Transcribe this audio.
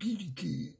Kiriki